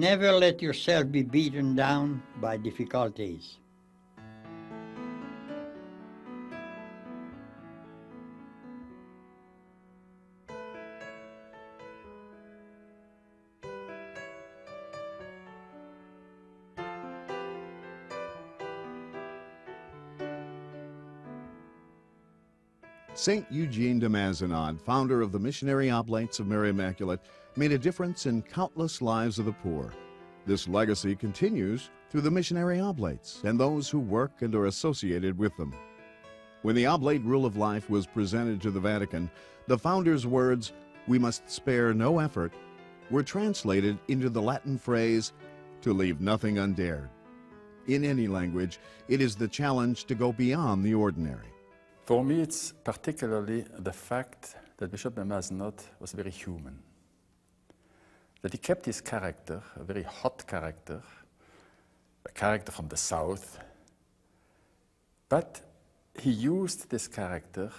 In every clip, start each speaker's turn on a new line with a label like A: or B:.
A: Never let yourself be beaten down by difficulties.
B: St. Eugene de Mazenod, founder of the Missionary Oblates of Mary Immaculate, made a difference in countless lives of the poor. This legacy continues through the missionary oblates and those who work and are associated with them. When the oblate rule of life was presented to the Vatican, the founder's words, we must spare no effort, were translated into the Latin phrase, to leave nothing undared. In any language, it is the challenge to go beyond the ordinary.
C: For me, it's particularly the fact that Bishop Mazenod was very human. That he kept his character, a very hot character, a character from the south, but he used this character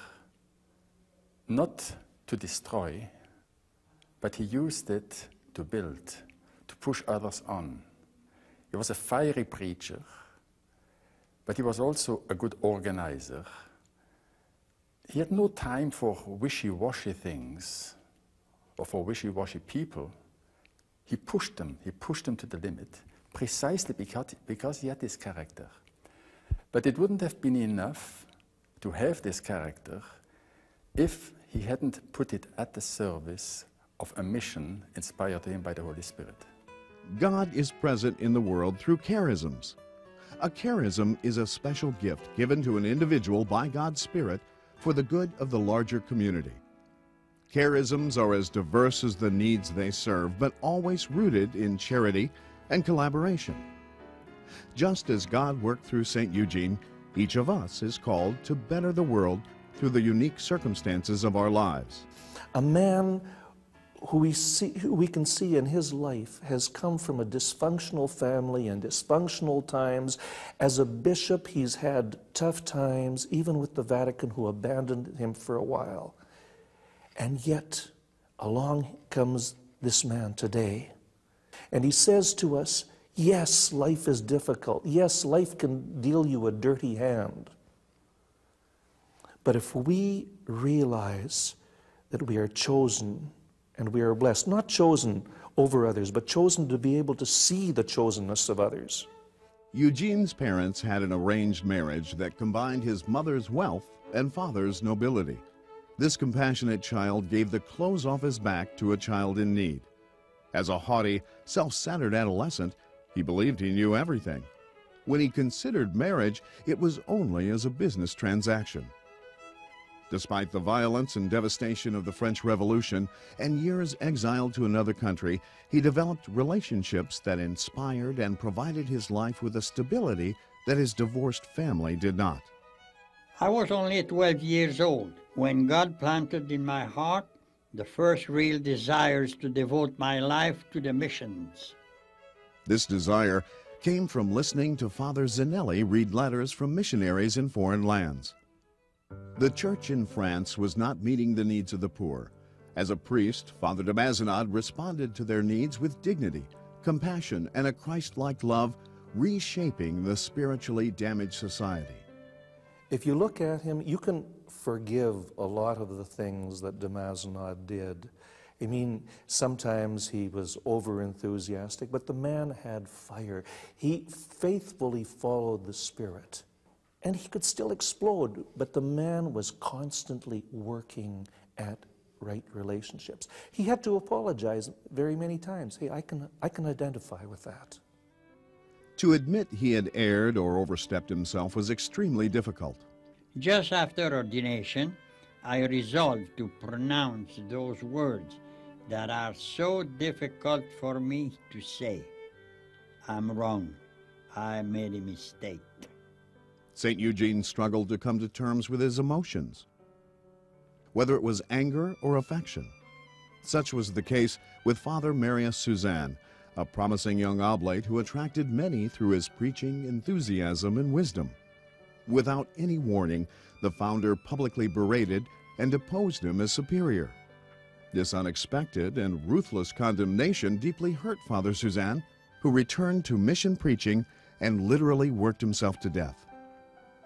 C: not to destroy, but he used it to build, to push others on. He was a fiery preacher, but he was also a good organizer he had no time for wishy-washy things or for wishy-washy people. He pushed them, he pushed them to the limit, precisely because, because he had this character. But it wouldn't have been enough to have this character if he hadn't put it at the service of a mission inspired to him by the Holy Spirit.
B: God is present in the world through charisms. A charism is a special gift given to an individual by God's Spirit for the good of the larger community. Charisms are as diverse as the needs they serve, but always rooted in charity and collaboration. Just as God worked through St. Eugene, each of us is called to better the world through the unique circumstances of our lives.
D: A man who we, see, who we can see in his life has come from a dysfunctional family and dysfunctional times. As a bishop, he's had tough times, even with the Vatican, who abandoned him for a while. And yet, along comes this man today. And he says to us, Yes, life is difficult. Yes, life can deal you a dirty hand. But if we realize that we are chosen and we are blessed, not chosen over others, but chosen to be able to see the chosenness of others.
B: Eugene's parents had an arranged marriage that combined his mother's wealth and father's nobility. This compassionate child gave the clothes off his back to a child in need. As a haughty, self centered adolescent, he believed he knew everything. When he considered marriage, it was only as a business transaction. Despite the violence and devastation of the French Revolution and years exiled to another country, he developed relationships that inspired and provided his life with a stability that his divorced family did not.
A: I was only 12 years old when God planted in my heart the first real desires to devote my life to the missions.
B: This desire came from listening to Father Zinelli read letters from missionaries in foreign lands. The church in France was not meeting the needs of the poor. As a priest, Father de Mazenod responded to their needs with dignity, compassion, and a Christ-like love, reshaping the spiritually damaged society.
D: If you look at him, you can forgive a lot of the things that de did. I mean, sometimes he was over enthusiastic, but the man had fire. He faithfully followed the Spirit. And he could still explode, but the man was constantly working at right relationships. He had to apologize very many times. Hey, I can, I can identify with that.
B: To admit he had erred or overstepped himself was extremely difficult.
A: Just after ordination, I resolved to pronounce those words that are so difficult for me to say. I'm wrong. I made a mistake.
B: St. Eugene struggled to come to terms with his emotions, whether it was anger or affection. Such was the case with Father Marius Suzanne, a promising young oblate who attracted many through his preaching, enthusiasm, and wisdom. Without any warning, the founder publicly berated and deposed him as superior. This unexpected and ruthless condemnation deeply hurt Father Suzanne, who returned to mission preaching and literally worked himself to death.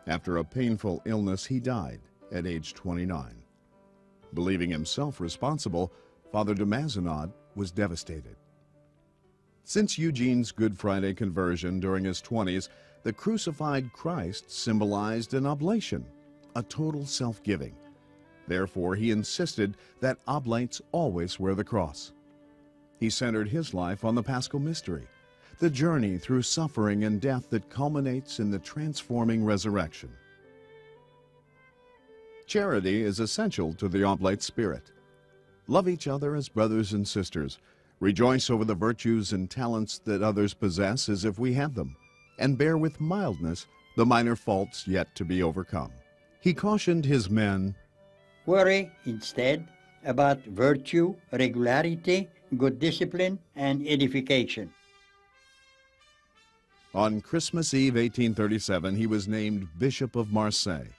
B: After a painful illness, he died at age 29. Believing himself responsible, Father de Mazenod was devastated. Since Eugene's Good Friday conversion during his 20s, the crucified Christ symbolized an oblation, a total self giving. Therefore, he insisted that oblates always wear the cross. He centered his life on the paschal mystery, the journey through suffering and death that culminates in the transforming resurrection. Charity is essential to the oblate spirit. Love each other as brothers and sisters. Rejoice over the virtues and talents that others possess as if we have them, and bear with mildness the minor faults yet to be overcome. He cautioned his men
A: Worry instead about virtue, regularity, good discipline, and edification.
B: On Christmas Eve 1837, he was named Bishop of Marseille.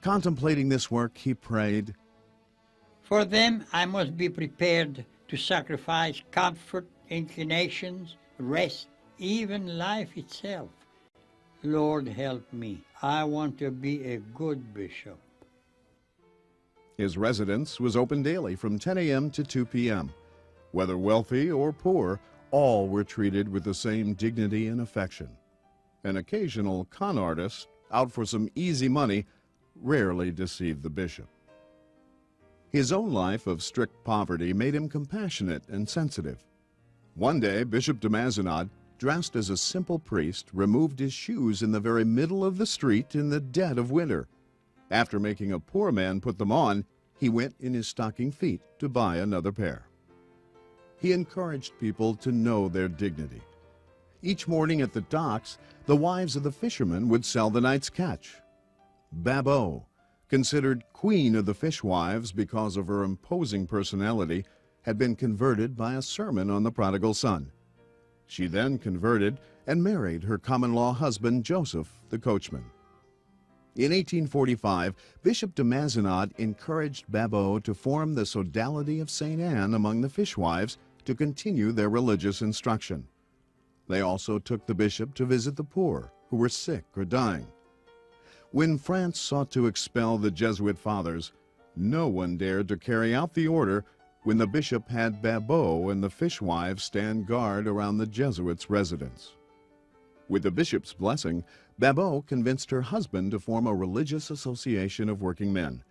B: Contemplating this work, he prayed,
A: For them I must be prepared to sacrifice comfort, inclinations, rest, even life itself. Lord, help me. I want to be a good bishop.
B: His residence was open daily from 10 a.m. to 2 p.m. Whether wealthy or poor, all were treated with the same dignity and affection. An occasional con artist, out for some easy money, rarely deceived the bishop. His own life of strict poverty made him compassionate and sensitive. One day, Bishop de Mazenod, dressed as a simple priest, removed his shoes in the very middle of the street in the dead of winter. After making a poor man put them on, he went in his stocking feet to buy another pair. He encouraged people to know their dignity. Each morning at the docks, the wives of the fishermen would sell the night's catch. Babo, considered queen of the fishwives because of her imposing personality, had been converted by a sermon on the prodigal son. She then converted and married her common law husband Joseph, the coachman. In 1845, Bishop de Mazenod encouraged Babo to form the Sodality of St. Anne among the fishwives to continue their religious instruction. They also took the bishop to visit the poor who were sick or dying. When France sought to expel the Jesuit fathers, no one dared to carry out the order when the bishop had Babo and the fishwives stand guard around the Jesuits' residence. With the bishop's blessing, Babo convinced her husband to form a religious association of working men.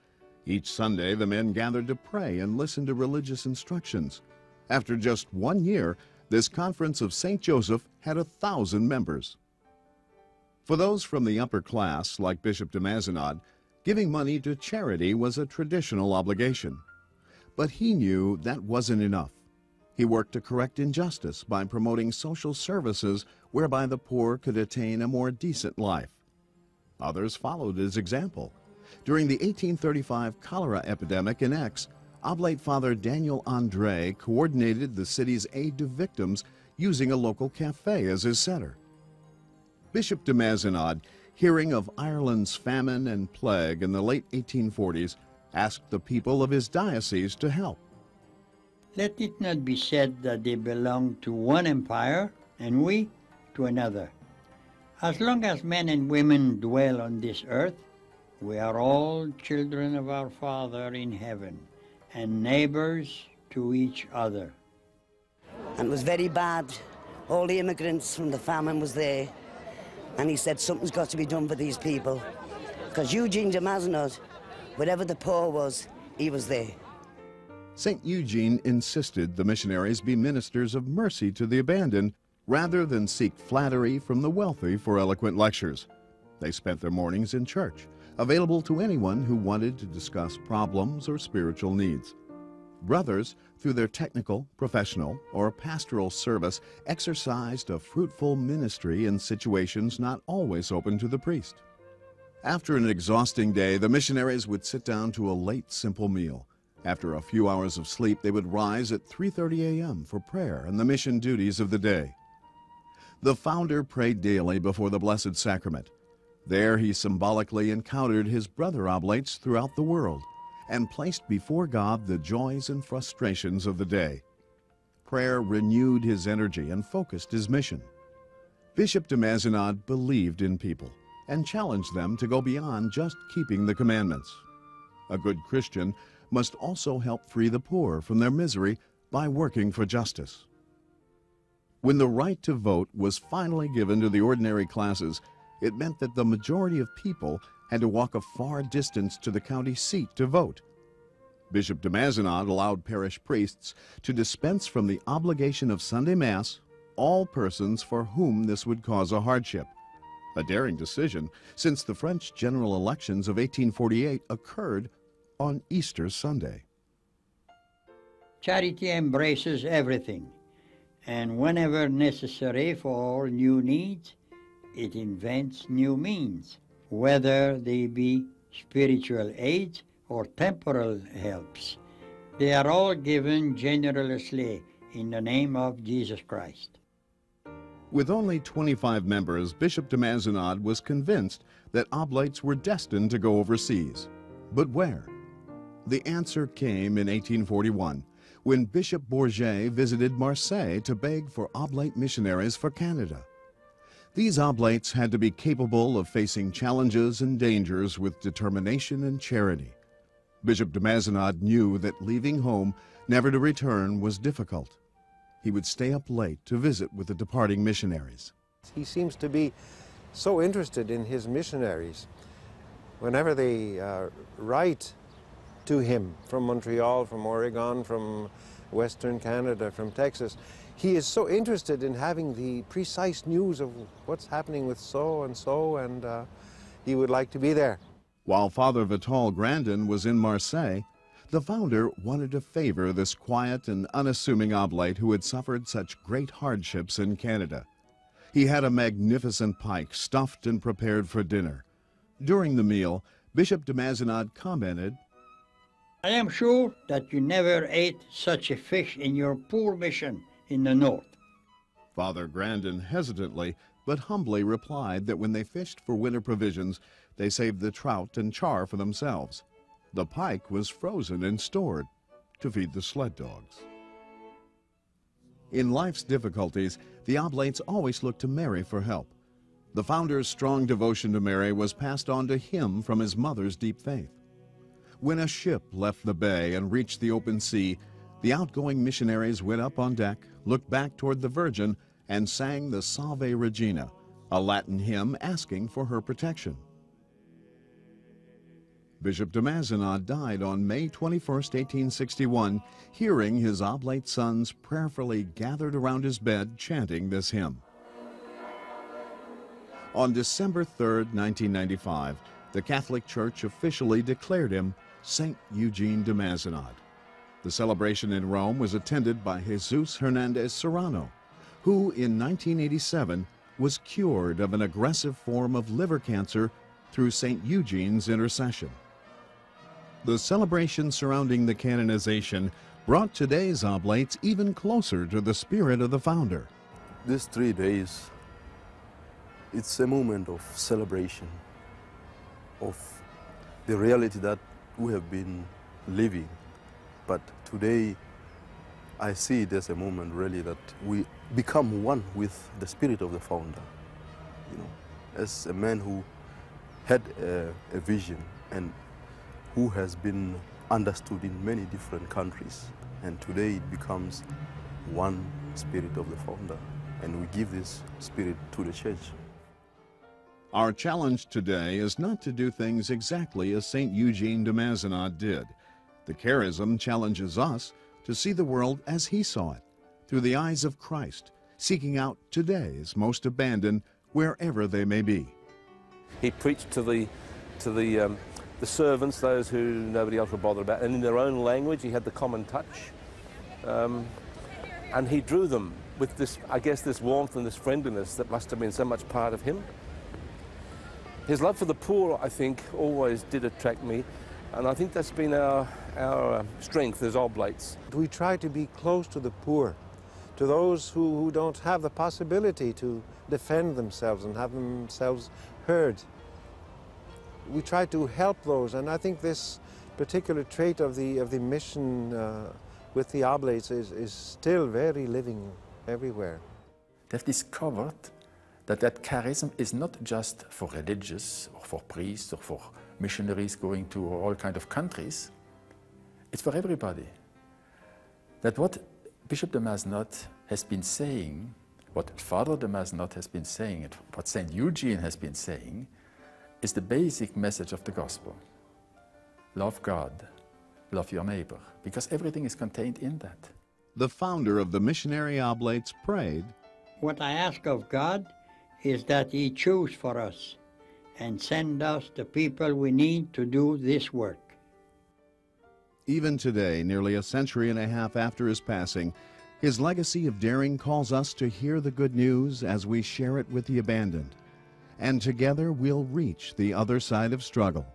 B: Each Sunday, the men gathered to pray and listen to religious instructions. After just one year, this Conference of St. Joseph had a thousand members. For those from the upper class, like Bishop de Mazenod, giving money to charity was a traditional obligation. But he knew that wasn't enough. He worked to correct injustice by promoting social services whereby the poor could attain a more decent life. Others followed his example. During the 1835 cholera epidemic in Aix, Oblate Father Daniel Andre coordinated the city's aid to victims using a local cafe as his center. Bishop de Mazenod, hearing of Ireland's famine and plague in the late 1840s, asked the people of his diocese to help.
A: Let it not be said that they belong to one empire and we to another. As long as men and women dwell on this earth, we are all children of our Father in heaven and neighbors to each other.
E: And it was very bad. All the immigrants from the famine was there. And he said, something's got to be done for these people. Because Eugene de Mazenod, wherever the poor was, he was there.
B: St. Eugene insisted the missionaries be ministers of mercy to the abandoned rather than seek flattery from the wealthy for eloquent lectures. They spent their mornings in church, available to anyone who wanted to discuss problems or spiritual needs. Brothers, through their technical, professional, or pastoral service, exercised a fruitful ministry in situations not always open to the priest. After an exhausting day, the missionaries would sit down to a late, simple meal. After a few hours of sleep, they would rise at 3:30 a.m. for prayer and the mission duties of the day. The founder prayed daily before the Blessed Sacrament. There he symbolically encountered his brother oblates throughout the world and placed before God the joys and frustrations of the day. Prayer renewed his energy and focused his mission. Bishop de Mazenod believed in people and challenged them to go beyond just keeping the commandments. A good Christian must also help free the poor from their misery by working for justice. When the right to vote was finally given to the ordinary classes, it meant that the majority of people had to walk a far distance to the county seat to vote. Bishop de Mazenod allowed parish priests to dispense from the obligation of Sunday Mass all persons for whom this would cause a hardship. A daring decision, since the French general elections of 1848 occurred on Easter Sunday.
A: Charity embraces everything, and whenever necessary for new needs, it invents new means, whether they be spiritual aids or temporal helps. They are all given generously in the name of Jesus Christ.
B: With only 25 members, Bishop de Mazenod was convinced that oblates were destined to go overseas. But where? The answer came in 1841 when Bishop Bourget visited Marseille to beg for oblate missionaries for Canada. These oblates had to be capable of facing challenges and dangers with determination and charity. Bishop de Mazenod knew that leaving home, never to return, was difficult. He would stay up late to visit with the departing missionaries.
F: He seems to be so interested in his missionaries. Whenever they uh, write to him from Montreal, from Oregon, from Western Canada, from Texas, he is so interested in having the precise news of what's happening with so and so, and uh, he would like to be there.
B: While Father Vital Grandin was in Marseille, the founder wanted to favor this quiet and unassuming oblate who had suffered such great hardships in Canada. He had a magnificent pike stuffed and prepared for dinner. During the meal, Bishop de Mazenod commented,
A: I am sure that you never ate such a fish in your poor mission in the north.
B: Father Grandin hesitantly but humbly replied that when they fished for winter provisions, they saved the trout and char for themselves. The pike was frozen and stored to feed the sled dogs. In life's difficulties, the Oblates always looked to Mary for help. The founder's strong devotion to Mary was passed on to him from his mother's deep faith. When a ship left the bay and reached the open sea, the outgoing missionaries went up on deck, looked back toward the Virgin, and sang the Salve Regina, a Latin hymn asking for her protection. Bishop de Mazenod died on May 21, 1861, hearing his oblate sons prayerfully gathered around his bed chanting this hymn. On December 3, 1995, the Catholic Church officially declared him Saint Eugene de Mazenod. The celebration in Rome was attended by Jesus Hernandez Serrano, who in 1987 was cured of an aggressive form of liver cancer through St. Eugene's intercession. The celebration surrounding the canonization brought today's oblates even closer to the spirit of the founder.
G: These three days, it's a moment of celebration, of the reality that we have been living. But today, I see it as a moment really that we become one with the spirit of the founder. You know, as a man who had a, a vision and who has been understood in many different countries. And today it becomes one spirit of the founder. And we give this spirit to the church.
B: Our challenge today is not to do things exactly as St. Eugene de Mazenod did. The charism challenges us to see the world as he saw it, through the eyes of Christ, seeking out today's most abandoned wherever they may be.
H: He preached to the, to the um, the servants, those who nobody else would bother about, and in their own language, he had the common touch. Um, and he drew them with this, I guess, this warmth and this friendliness that must have been so much part of him. His love for the poor, I think, always did attract me, and I think that's been our, our uh, strength as oblates.
F: We try to be close to the poor, to those who, who don't have the possibility to defend themselves and have themselves heard we try to help those, and I think this particular trait of the, of the mission uh, with the Oblates is, is still very living everywhere.
C: They've discovered that that charism is not just for religious or for priests or for missionaries going to all kind of countries. It's for everybody. That what Bishop de Mazenod has been saying, what Father de Mazenod has been saying, what St. Eugene has been saying, is the basic message of the gospel. Love God, love your neighbor, because everything is contained in that.
B: The founder of the Missionary Oblates prayed,
A: What I ask of God is that He choose for us and send us the people we need to do this work.
B: Even today, nearly a century and a half after his passing, his legacy of daring calls us to hear the good news as we share it with the abandoned. And together we'll reach the other side of struggle.